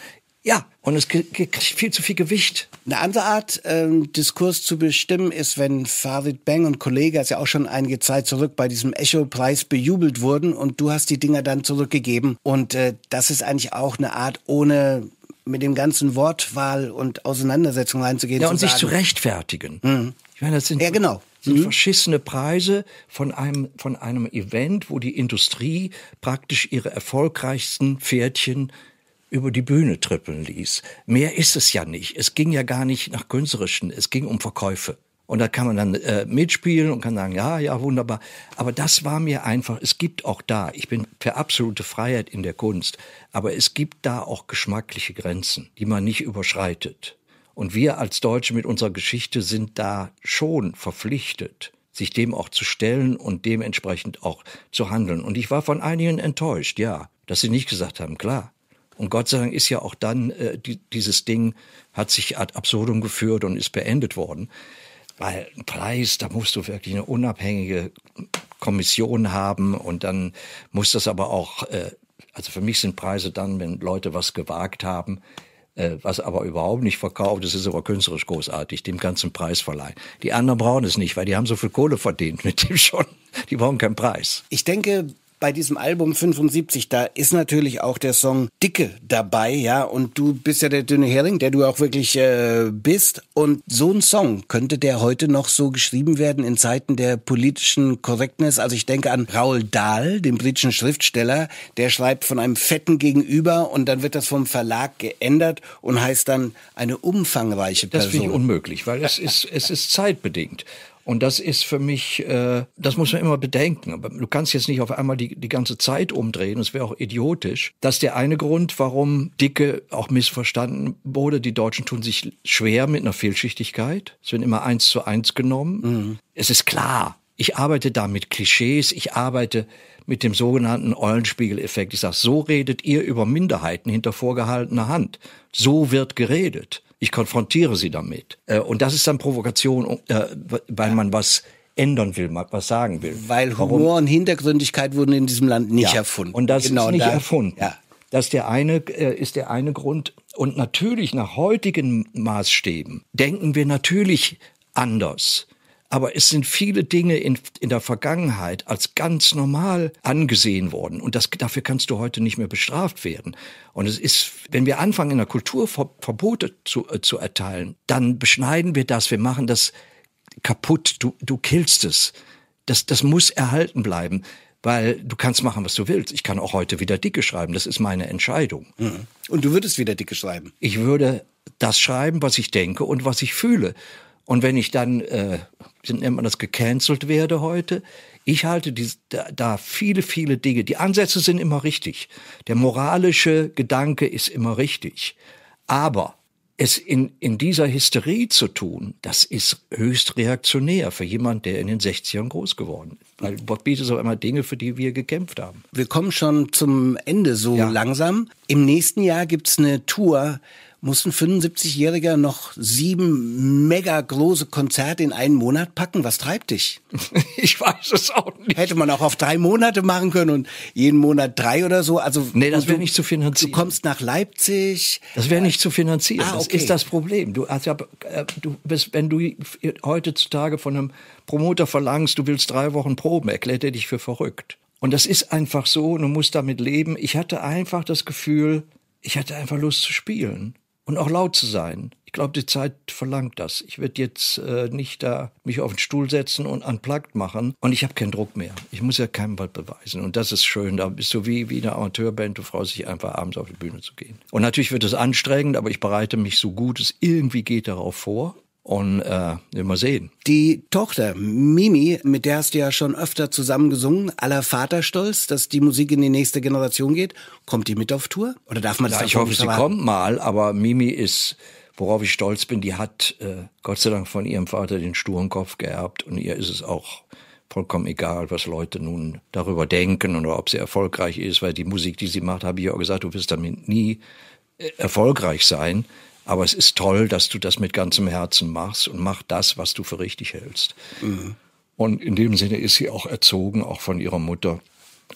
Ja, und es kriegt viel zu viel Gewicht. Eine andere Art, ähm, Diskurs zu bestimmen, ist, wenn Farid Bang und Kollege, also ja auch schon einige Zeit zurück bei diesem Echo-Preis bejubelt wurden und du hast die Dinger dann zurückgegeben. Und äh, das ist eigentlich auch eine Art, ohne mit dem ganzen Wortwahl und Auseinandersetzung reinzugehen. Ja, und zu sich zu rechtfertigen. Mhm. Ich meine, das sind ja, genau sind mhm. verschissene Preise von einem, von einem Event, wo die Industrie praktisch ihre erfolgreichsten Pferdchen über die Bühne trippeln ließ. Mehr ist es ja nicht. Es ging ja gar nicht nach künstlerischen, es ging um Verkäufe. Und da kann man dann äh, mitspielen und kann sagen, ja, ja, wunderbar. Aber das war mir einfach, es gibt auch da, ich bin für absolute Freiheit in der Kunst, aber es gibt da auch geschmackliche Grenzen, die man nicht überschreitet. Und wir als Deutsche mit unserer Geschichte sind da schon verpflichtet, sich dem auch zu stellen und dementsprechend auch zu handeln. Und ich war von einigen enttäuscht, ja, dass sie nicht gesagt haben, klar. Und Gott sei Dank ist ja auch dann äh, die, dieses Ding hat sich ad absurdum geführt und ist beendet worden. Weil ein Preis, da musst du wirklich eine unabhängige Kommission haben und dann muss das aber auch, äh, also für mich sind Preise dann, wenn Leute was gewagt haben, äh, was aber überhaupt nicht verkauft, das ist aber künstlerisch großartig, dem ganzen Preis verleihen. Die anderen brauchen es nicht, weil die haben so viel Kohle verdient mit dem schon. Die brauchen keinen Preis. Ich denke, bei diesem Album 75, da ist natürlich auch der Song Dicke dabei, ja, und du bist ja der dünne Hering, der du auch wirklich äh, bist. Und so ein Song, könnte der heute noch so geschrieben werden in Zeiten der politischen Korrektness? Also ich denke an Raoul Dahl, den britischen Schriftsteller, der schreibt von einem fetten Gegenüber und dann wird das vom Verlag geändert und heißt dann eine umfangreiche Person. Das finde ich unmöglich, weil es ist, es ist zeitbedingt. Und das ist für mich, äh, das muss man immer bedenken. Aber du kannst jetzt nicht auf einmal die, die ganze Zeit umdrehen, das wäre auch idiotisch. Das ist der eine Grund, warum Dicke auch missverstanden wurde. Die Deutschen tun sich schwer mit einer Vielschichtigkeit. Es wird immer eins zu eins genommen. Mhm. Es ist klar, ich arbeite da mit Klischees, ich arbeite mit dem sogenannten Eulenspiegel-Effekt. Ich sage, so redet ihr über Minderheiten hinter vorgehaltener Hand. So wird geredet. Ich konfrontiere sie damit. Äh, und das ist dann Provokation, äh, weil man was ändern will, was sagen will. Weil Humor Warum? und Hintergründigkeit wurden in diesem Land nicht ja. erfunden. Und das genau ist nicht da, erfunden. Ja. Das der eine, äh, ist der eine Grund. Und natürlich nach heutigen Maßstäben denken wir natürlich anders. Aber es sind viele Dinge in, in der Vergangenheit als ganz normal angesehen worden. Und das, dafür kannst du heute nicht mehr bestraft werden. Und es ist, wenn wir anfangen, in der Kultur Verbote zu, äh, zu erteilen, dann beschneiden wir das, wir machen das kaputt, du, du killst es. Das, das muss erhalten bleiben weil du kannst machen, was du willst. Ich kann auch heute wieder dicke schreiben. Das ist meine Entscheidung. Mhm. Und du würdest wieder dicke schreiben? Ich würde das schreiben, was ich denke und was ich fühle. Und wenn ich dann, äh, nennt man das, gecancelt werde heute, ich halte die, da, da viele, viele Dinge, die Ansätze sind immer richtig. Der moralische Gedanke ist immer richtig. Aber es in, in dieser Hysterie zu tun, das ist höchst reaktionär für jemand, der in den 60ern groß geworden ist. Weil Bob bietet auch immer Dinge, für die wir gekämpft haben. Wir kommen schon zum Ende so Ja. langsam. Im nächsten Jahr gibt's eine Tour. Muss ein 75-Jähriger noch sieben mega große Konzerte in einen Monat packen? Was treibt dich? Ich weiß es auch nicht. Hätte man auch auf drei Monate machen können und jeden Monat drei oder so. Also Nee, das wäre du- nicht zu Du finanzieren. kommst nach Leipzig. Das wäre nicht zu finanzieren. Ah, Das okay. ist das Problem. Du, äh, du bist, wenn du heutzutage von einem Promoter verlangst, du willst drei Wochen proben, erklärt er dich für verrückt. Und das ist einfach so, du musst damit leben. Ich hatte einfach das Gefühl, ich hatte einfach Lust zu spielen und auch laut zu sein. Ich glaube, die Zeit verlangt das. Ich werde jetzt äh, nicht da mich auf den Stuhl setzen und unplugged machen. Und ich habe keinen Druck mehr. Ich muss ja keinem was beweisen. Und das ist schön. Da bist du wie, wie eine Amateurband. Du freust dich einfach, abends auf die Bühne zu gehen. Und natürlich wird es anstrengend, aber ich bereite mich so gut es irgendwie geht darauf vor. Und äh, wir mal sehen. Die Tochter Mimi, mit der hast du ja schon öfter zusammen gesungen, aller Vaterstolz, dass die Musik in die nächste Generation geht. Kommt die mit auf Tour? Oder darf man das Ja, ich hoffe, sie kommt mal, aber Mimi ist, worauf ich stolz bin, die hat äh, Gott sei Dank von ihrem Vater den sturen Kopf geerbt und ihr ist es auch vollkommen egal, was Leute nun darüber denken oder ob sie erfolgreich ist, weil die Musik, die sie macht, habe ich auch gesagt, du wirst damit nie äh, erfolgreich sein. Aber es ist toll, dass du das mit ganzem Herzen machst und mach das, was du für richtig hältst. Und in dem Sinne ist sie auch erzogen, auch von ihrer Mutter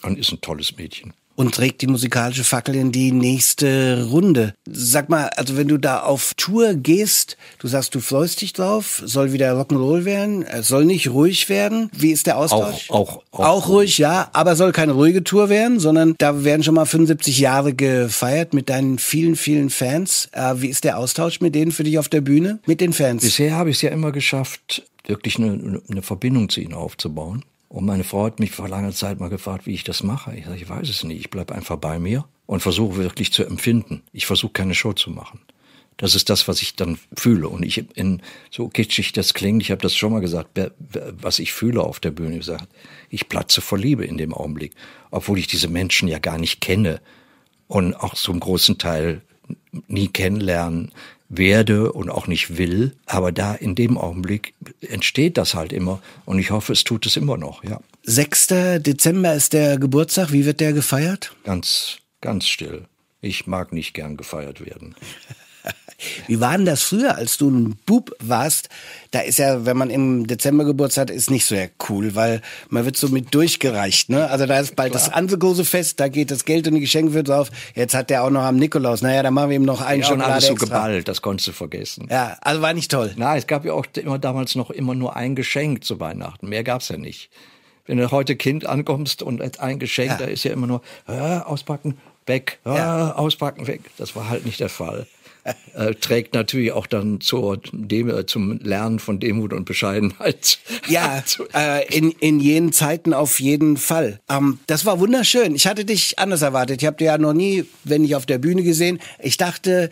und ist ein tolles Mädchen. Und trägt die musikalische Fackel in die nächste Runde. Sag mal, also wenn du da auf Tour gehst, du sagst, du freust dich drauf, soll wieder Rock'n'Roll werden, es soll nicht ruhig werden. Wie ist der Austausch? Auch- auch- auch ruhig, ja, aber soll keine ruhige Tour werden, sondern da werden schon mal 75 Jahre gefeiert mit deinen vielen, vielen Fans. Äh, wie ist der Austausch mit denen für dich auf der Bühne? Mit den Fans? Bisher habe ich es ja immer geschafft, wirklich eine, eine Verbindung zu ihnen aufzubauen. Und meine Frau hat mich vor langer Zeit mal gefragt, wie ich das mache. Ich sage, ich weiß es nicht. Ich bleibe einfach bei mir und versuche wirklich zu empfinden. Ich versuche keine Show zu machen. Das ist das, was ich dann fühle. Und ich, in, so kitschig das klingt, ich habe das schon mal gesagt, was ich fühle auf der Bühne, sage, ich platze vor Liebe in dem Augenblick. Obwohl ich diese Menschen ja gar nicht kenne und auch zum großen Teil nie kennenlernen werde und auch nicht will. Aber da in dem Augenblick entsteht das halt immer und ich hoffe, es tut es immer noch, ja. 6. Dezember ist der Geburtstag. Wie wird der gefeiert? Ganz, ganz still. Ich mag nicht gern gefeiert werden. Wie war denn das früher, als du ein Bub warst? Da ist ja, wenn man im Dezember Geburtstag hat, ist nicht so cool, weil man wird so mit durchgereicht, ne? Also da ist bald das andere große Fest, da geht das Geld und die Geschenke wird drauf. Jetzt hat der auch noch am Nikolaus. Naja, dann machen wir ihm noch einen Ja, und Schokolade alles so extra. geballt, das konntest du vergessen. Ja, also war nicht toll. Na, es gab ja auch immer damals noch immer nur ein Geschenk zu Weihnachten. Mehr gab's ja nicht. Wenn du heute Kind ankommst und ein Geschenk, Ja. da ist ja immer nur äh, auspacken, weg, äh, Ja. auspacken, weg. Das war halt nicht der Fall. Äh, trägt natürlich auch dann zur, dem, äh, zum Lernen von Demut und Bescheidenheit. Ja, zu- äh, in, in jenen Zeiten auf jeden Fall. Ähm, das war wunderschön. Ich hatte dich anders erwartet. Ich habe dich ja noch nie, wenn nicht auf der Bühne gesehen. Ich dachte,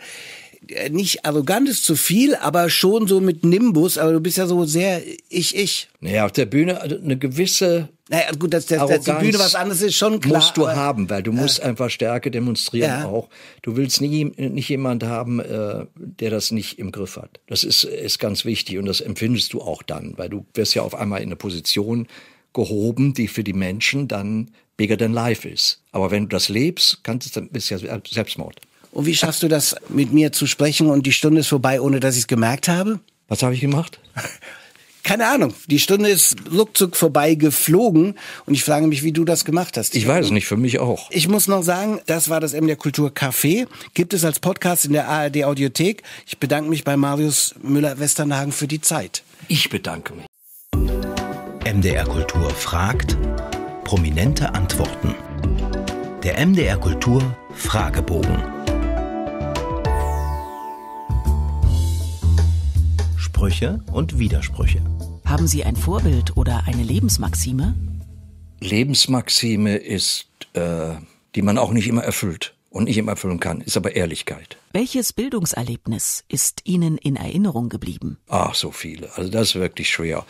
äh, nicht arrogant ist zu viel, aber schon so mit Nimbus. Aber du bist ja so sehr ich, ich. naja, auf der Bühne also eine gewisse Naja, gut, dass, dass, dass die Bühne was anderes ist, schon klar. musst du haben, weil du musst einfach Stärke demonstrieren Ja. auch. Du willst nie, nicht jemand haben, äh, der das nicht im Griff hat. Das ist, ist ganz wichtig und das empfindest du auch dann, weil du wirst ja auf einmal in eine Position gehoben, die für die Menschen dann bigger than life ist. Aber wenn du das lebst, kannst du, dann bist du ja Selbstmord. Und wie schaffst du das, mit mir zu sprechen und die Stunde ist vorbei, ohne dass ich es gemerkt habe? Was habe ich gemacht? Keine Ahnung. Die Stunde ist ruckzuck vorbei geflogen und ich frage mich, wie du das gemacht hast. Ich weiß es nicht, für mich auch. Ich muss noch sagen, das war das MDR Kultur Café. Gibt es als Podcast in der ARD Audiothek. Ich bedanke mich bei Marius Müller-Westernhagen für die Zeit. Ich bedanke mich. MDR Kultur fragt, prominente Antworten. Der MDR Kultur Fragebogen. Sprüche und Widersprüche. Haben Sie ein Vorbild oder eine Lebensmaxime? Lebensmaxime ist, äh, die man auch nicht immer erfüllt und nicht immer erfüllen kann, ist aber Ehrlichkeit. Welches Bildungserlebnis ist Ihnen in Erinnerung geblieben? Ach, so viele. Also das ist wirklich schwer.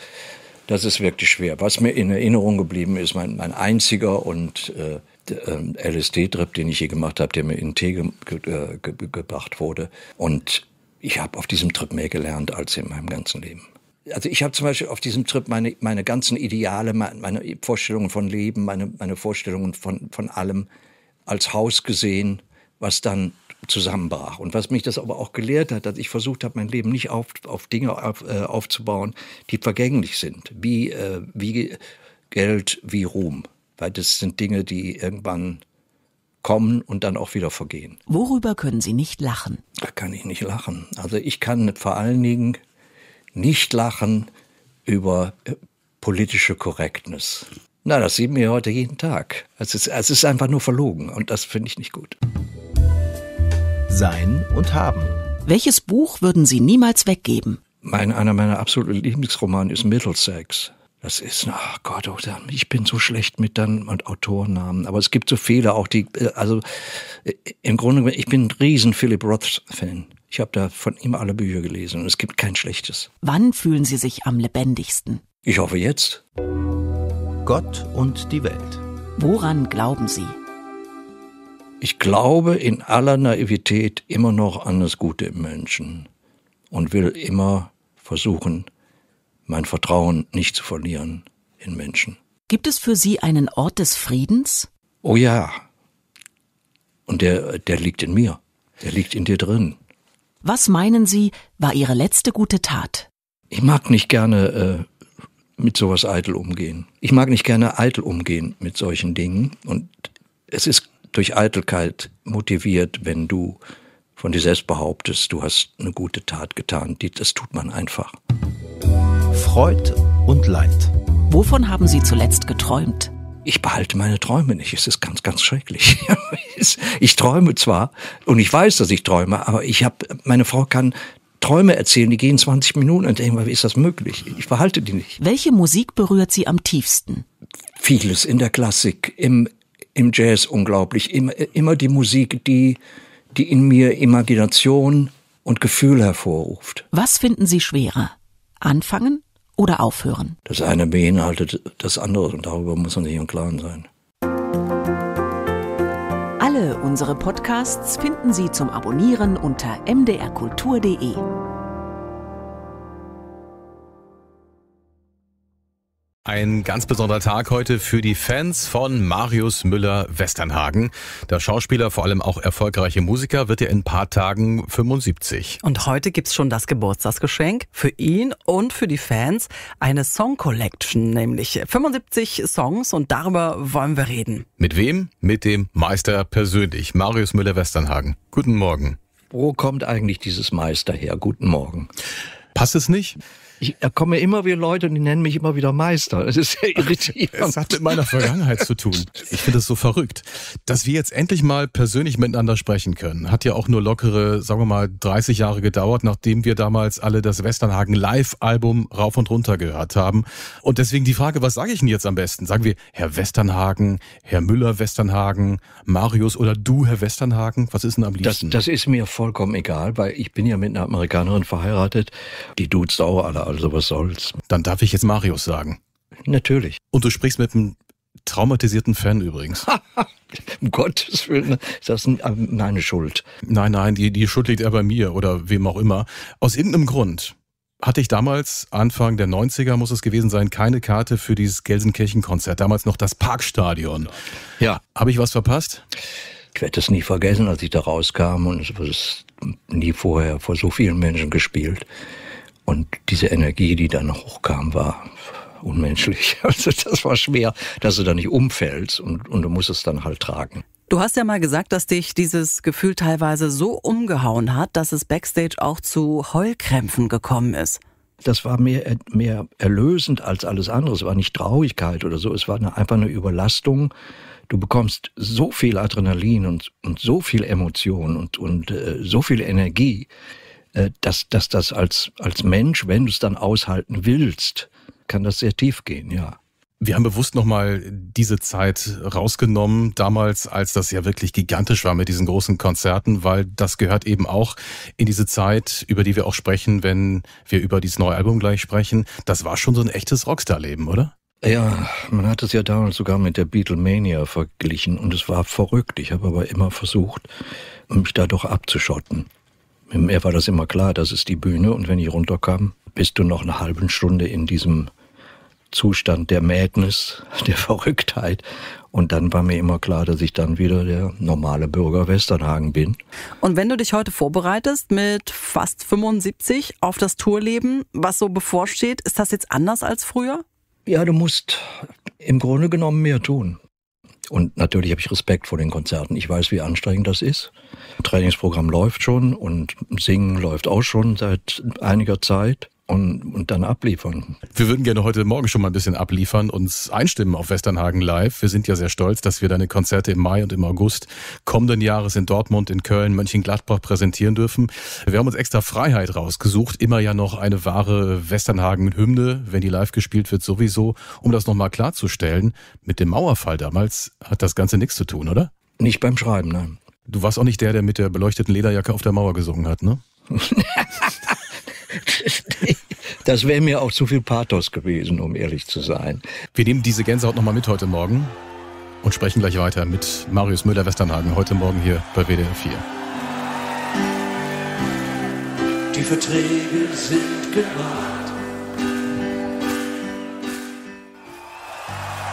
Das ist wirklich schwer. Was mir in Erinnerung geblieben ist, mein, mein einziger und äh, ähm, LSD-Trip, den ich je gemacht habe, der mir in Tee ge ge äh, ge gebracht wurde. Und Ich habe auf diesem Trip mehr gelernt als in meinem ganzen Leben. Also ich habe zum Beispiel auf diesem Trip meine, meine ganzen Ideale, meine Vorstellungen von Leben, meine, meine Vorstellungen von, von allem als Haus gesehen, was dann zusammenbrach. Und was mich das aber auch gelehrt hat, dass ich versucht habe, mein Leben nicht auf, auf Dinge auf, äh, aufzubauen, die vergänglich sind, wie, äh, wie Geld, wie Ruhm. Weil das sind Dinge, die irgendwann kommen und dann auch wieder vergehen. Worüber können Sie nicht lachen? Da kann ich nicht lachen. Also ich kann vor allen Dingen nicht lachen über äh, politische Korrektness. Na, das sehen wir heute jeden Tag. Es ist, es ist einfach nur verlogen und das finde ich nicht gut. Sein und haben. Welches Buch würden Sie niemals weggeben? Mein, einer meiner absoluten Lieblingsromane ist Middlesex. Das ist, ach oh Gott, oh, ich bin so schlecht mit dann und Autorennamen. Aber es gibt so viele auch, die, äh, also äh, im Grunde, ich bin ein riesen Philip Roth-Fan. Ich habe da von ihm alle Bücher gelesen und es gibt kein schlechtes. Wann fühlen Sie sich am lebendigsten? Ich hoffe jetzt. Gott und die Welt. Woran glauben Sie? Ich glaube in aller Naivität immer noch an das Gute im Menschen und will immer versuchen, mein Vertrauen nicht zu verlieren in Menschen. Gibt es für Sie einen Ort des Friedens? Oh ja. Und der, der liegt in mir. Der liegt in dir drin. Was meinen Sie, war Ihre letzte gute Tat? Ich mag nicht gerne äh, mit sowas eitel umgehen. Ich mag nicht gerne eitel umgehen mit solchen Dingen. Und es ist durch Eitelkeit motiviert, wenn du von dir selbst behauptest, du hast eine gute Tat getan. Das tut man einfach. Freud und Leid. Wovon haben Sie zuletzt geträumt? Ich behalte meine Träume nicht. Es ist ganz, ganz schrecklich. Ich träume zwar und ich weiß, dass ich träume, aber ich habe, meine Frau kann Träume erzählen, die gehen 20 Minuten und denke mal, wie ist das möglich? Ich behalte die nicht. Welche Musik berührt Sie am tiefsten? Vieles in der Klassik, im, im Jazz unglaublich. Immer, immer die Musik, die, die in mir Imagination und Gefühl hervorruft. Was finden Sie schwerer? Anfangen oder aufhören? Das eine beinhaltet das andere und darüber muss man sich im Klaren sein. Alle unsere Podcasts finden Sie zum Abonnieren unter mdrkultur.de. Ein ganz besonderer Tag heute für die Fans von Marius Müller-Westernhagen. Der Schauspieler, vor allem auch erfolgreiche Musiker, wird ja in ein paar Tagen 75. Und heute gibt's schon das Geburtstagsgeschenk für ihn und für die Fans. Eine Song Collection, nämlich 75 Songs und darüber wollen wir reden. Mit wem? Mit dem Meister persönlich, Marius Müller-Westernhagen. Guten Morgen. Wo kommt eigentlich dieses Meister her? Guten Morgen. Passt es nicht? Ich, da kommen immer wieder Leute und die nennen mich immer wieder Meister. Das ist sehr irritierend. Es hat mit meiner Vergangenheit zu tun. Ich finde es so verrückt. Dass wir jetzt endlich mal persönlich miteinander sprechen können, hat ja auch nur lockere, sagen wir mal, 30 Jahre gedauert, nachdem wir damals alle das Westernhagen Live-Album rauf und runter gehört haben. Und deswegen die Frage, was sage ich denn jetzt am besten? Sagen wir Herr Westernhagen, Herr Müller-Westernhagen, Marius oder du, Herr Westernhagen? Was ist denn am liebsten? Das, das ist mir vollkommen egal, weil ich bin ja mit einer Amerikanerin verheiratet. Die duzt auch alle also was soll's. Dann darf ich jetzt Marius sagen. Natürlich. Und du sprichst mit einem traumatisierten Fan übrigens. um Gottes Willen, ist das meine Schuld? Nein, nein, die, die Schuld liegt eher bei mir oder wem auch immer. Aus irgendeinem Grund hatte ich damals, Anfang der 90er muss es gewesen sein, keine Karte für dieses Gelsenkirchen-Konzert. Damals noch das Parkstadion. Ja. Habe ich was verpasst? Ich werde es nie vergessen, als ich da rauskam und es ist nie vorher vor so vielen Menschen gespielt. Und diese Energie, die dann hochkam, war unmenschlich. Also das war schwer, dass du da nicht umfällst und, und du musst es dann halt tragen. Du hast ja mal gesagt, dass dich dieses Gefühl teilweise so umgehauen hat, dass es backstage auch zu Heulkrämpfen gekommen ist. Das war mehr, mehr erlösend als alles andere. Es war nicht Traurigkeit oder so. Es war eine, einfach eine Überlastung. Du bekommst so viel Adrenalin und, und so viel Emotion und, und äh, so viel Energie, dass, dass das als, als Mensch, wenn du es dann aushalten willst, kann das sehr tief gehen, ja. Wir haben bewusst nochmal diese Zeit rausgenommen, damals, als das ja wirklich gigantisch war mit diesen großen Konzerten, weil das gehört eben auch in diese Zeit, über die wir auch sprechen, wenn wir über dieses neue Album gleich sprechen. Das war schon so ein echtes Rockstar-Leben, oder? Ja, man hat es ja damals sogar mit der Beatlemania verglichen und es war verrückt. Ich habe aber immer versucht, mich da doch abzuschotten mir war das immer klar, das ist die Bühne und wenn ich runterkam, bist du noch eine halbe Stunde in diesem Zustand der Madness, der Verrücktheit. Und dann war mir immer klar, dass ich dann wieder der normale Bürger Westernhagen bin. Und wenn du dich heute vorbereitest mit fast 75 auf das Tourleben, was so bevorsteht, ist das jetzt anders als früher? Ja, du musst im Grunde genommen mehr tun. Und natürlich habe ich Respekt vor den Konzerten. Ich weiß, wie anstrengend das ist. Trainingsprogramm läuft schon und Singen läuft auch schon seit einiger Zeit und, und dann abliefern. Wir würden gerne heute Morgen schon mal ein bisschen abliefern, uns einstimmen auf Westernhagen Live. Wir sind ja sehr stolz, dass wir deine Konzerte im Mai und im August kommenden Jahres in Dortmund, in Köln, Mönchengladbach präsentieren dürfen. Wir haben uns extra Freiheit rausgesucht, immer ja noch eine wahre Westernhagen-Hymne, wenn die live gespielt wird, sowieso, um das nochmal klarzustellen. Mit dem Mauerfall damals hat das Ganze nichts zu tun, oder? Nicht beim Schreiben, nein. Du warst auch nicht der, der mit der beleuchteten Lederjacke auf der Mauer gesungen hat, ne? Das wäre mir auch zu viel Pathos gewesen, um ehrlich zu sein. Wir nehmen diese Gänsehaut nochmal mit heute Morgen und sprechen gleich weiter mit Marius Müller-Westernhagen heute Morgen hier bei WDR 4. Die Verträge sind gemacht.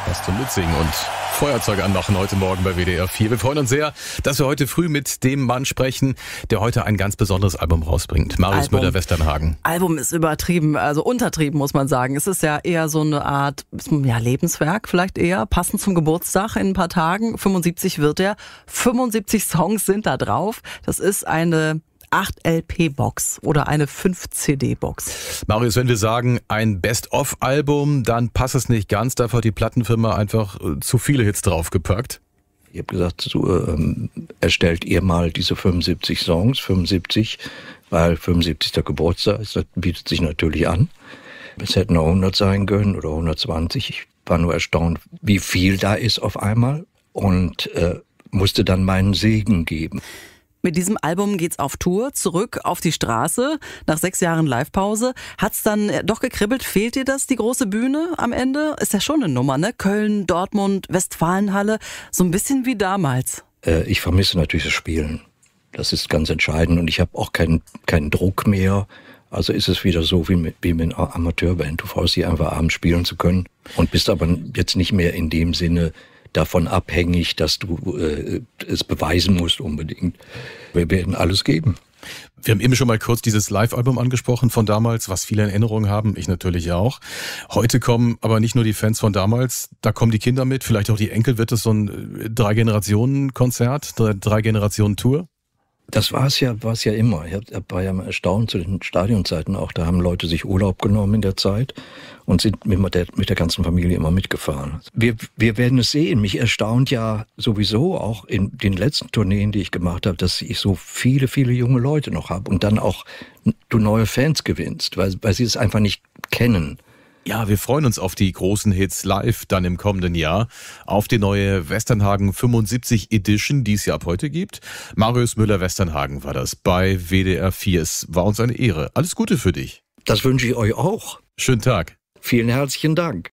Was zum Mitsingen und Feuerzeuge anmachen heute Morgen bei WDR 4. Wir freuen uns sehr, dass wir heute früh mit dem Mann sprechen, der heute ein ganz besonderes Album rausbringt. Marius Müller-Westernhagen. Album ist übertrieben, also untertrieben muss man sagen. Es ist ja eher so eine Art ja, Lebenswerk vielleicht eher, passend zum Geburtstag in ein paar Tagen. 75 wird er. 75 Songs sind da drauf. Das ist eine 8 LP-Box oder eine 5 CD-Box. Marius, wenn wir sagen ein Best-of-Album, dann passt es nicht ganz. Dafür hat die Plattenfirma einfach äh, zu viele Hits draufgepackt. Ich habe gesagt, so, ähm, erstellt ihr mal diese 75 Songs, 75, weil 75. Geburtstag ist, das bietet sich natürlich an. Es hätten noch 100 sein können oder 120. Ich war nur erstaunt, wie viel da ist auf einmal und äh, musste dann meinen Segen geben. Mit diesem Album geht's auf Tour, zurück auf die Straße. Nach sechs Jahren Live-Pause. Hat's dann äh, doch gekribbelt? Fehlt dir das, die große Bühne am Ende? Ist ja schon eine Nummer, ne? Köln, Dortmund, Westfalenhalle. So ein bisschen wie damals. Äh, ich vermisse natürlich das Spielen. Das ist ganz entscheidend und ich habe auch keinen keinen Druck mehr. Also ist es wieder so wie mit, wie mit einer Amateurband. Du freust dich einfach abends spielen zu können und bist aber jetzt nicht mehr in dem Sinne davon abhängig, dass du äh, es beweisen musst unbedingt. Wir werden alles geben. Wir haben eben schon mal kurz dieses Live-Album angesprochen von damals, was viele in Erinnerung haben, ich natürlich auch. Heute kommen aber nicht nur die Fans von damals, da kommen die Kinder mit, vielleicht auch die Enkel. Wird es so ein äh, Drei-Generationen-Konzert, Drei-Generationen-Tour? Das war es ja, war es ja immer. Ich war ja erstaunt zu den Stadionzeiten auch. Da haben Leute sich Urlaub genommen in der Zeit und sind mit der, mit der ganzen Familie immer mitgefahren. Wir, wir werden es sehen. Mich erstaunt ja sowieso auch in den letzten Tourneen, die ich gemacht habe, dass ich so viele, viele junge Leute noch habe und dann auch du neue Fans gewinnst, weil, weil sie es einfach nicht kennen. Ja, wir freuen uns auf die großen Hits live dann im kommenden Jahr, auf die neue Westernhagen 75 Edition, die es ja ab heute gibt. Marius Müller-Westernhagen war das bei WDR 4. Es war uns eine Ehre. Alles Gute für dich. Das wünsche ich euch auch. Schönen Tag. Vielen herzlichen Dank.